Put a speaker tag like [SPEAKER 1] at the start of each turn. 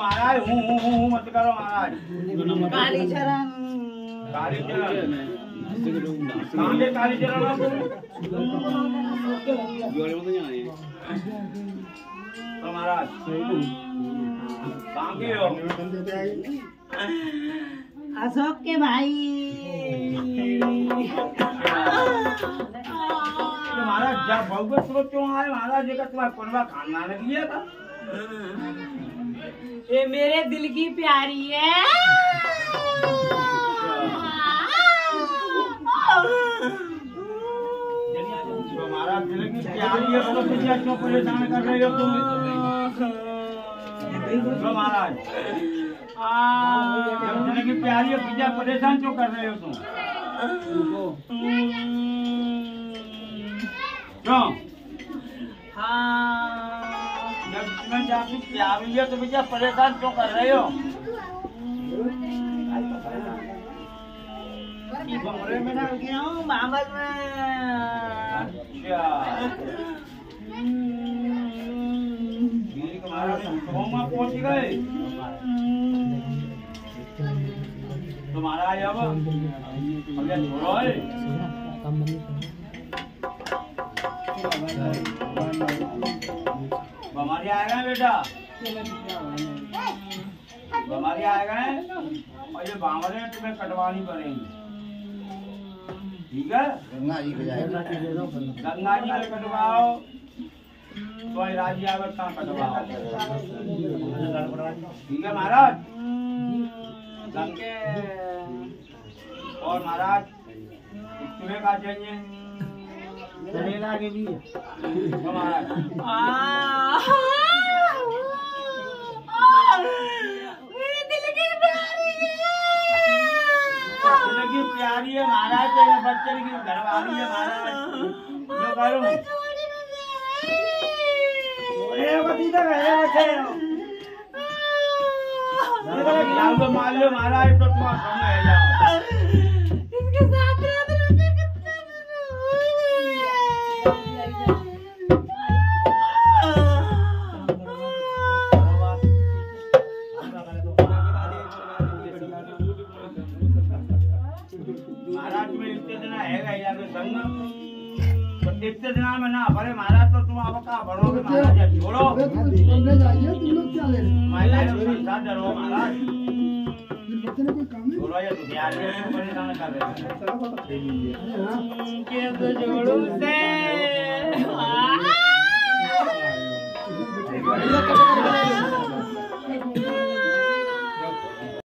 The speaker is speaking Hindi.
[SPEAKER 1] મહારાજ હું હું હું મત કરો મહારાજ
[SPEAKER 2] કાલીચરણ કાલીચરણ
[SPEAKER 1] કાંદે કાલીચરણ જોડે મત જાણે મહારાજ કામ કે અશોક કે ભાઈ हो तो महाराज जब भगवत स्रोत क्यों आए महाराज जी का तुम्हारा पनवा खाना लगी है था।
[SPEAKER 2] ये मेरे दिल की प्यारी है।
[SPEAKER 1] महाराज दिल की प्यारी है तो तुझे क्यों परेशान कर रहे हो तुम? महाराज। जब दिल की प्यारी है तुझे परेशान क्यों कर रहे हो तुम? क्यों? जब तुम्हें जाती प्यारी है तो भैया परेशान क्यों कर रहे हो?
[SPEAKER 2] कमरे में डाल के आऊँ बाबल में।
[SPEAKER 1] अच्छा पहुँच गए तो महाराज अब अब ये छोड़ो है। हमारी आ गए बेटा। हमारी आ गए और ये बावरे तुम्हें कटवानी पड़ेंगी। ठीक है?
[SPEAKER 3] गंगा जी
[SPEAKER 1] गंगा जी में कटवाओ। तो ये राज़ी आवर कहाँ कटवाओ? ठीक है महाराज? गंगे और महाराज तुम्हें कहा चाहिए?
[SPEAKER 3] करेला के भी।
[SPEAKER 2] की प्यारी
[SPEAKER 1] है महाराज तो ये बच्चे की घरवाली है महाराज। जो करूँ?
[SPEAKER 2] है।
[SPEAKER 1] तो मान लो महाराज तो तुम्हारा संग है महाराज में इतने दिन है या तो संग? तो इतने दिन में ना भरे महाराज तो तुम अब कहाँ महाराज छोड़ो
[SPEAKER 4] तुम लोग क्या ले
[SPEAKER 1] महाराज संसार डरो महाराज।
[SPEAKER 4] बच्चे ने कोई